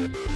you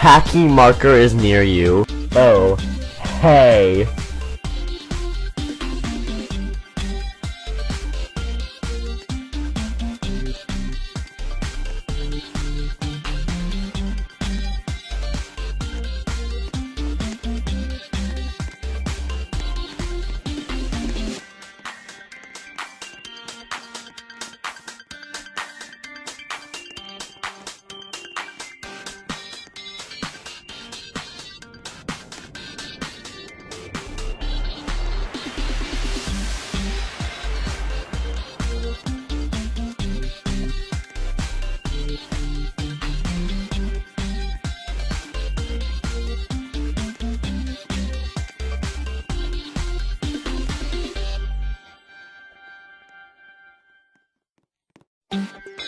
Khaki marker is near you. Oh, hey. You